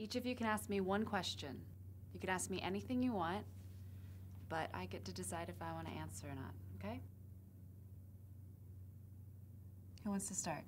Each of you can ask me one question. You can ask me anything you want, but I get to decide if I want to answer or not, okay? Who wants to start?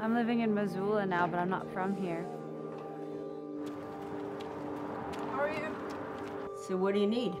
I'm living in Missoula now, but I'm not from here. How are you? So what do you need?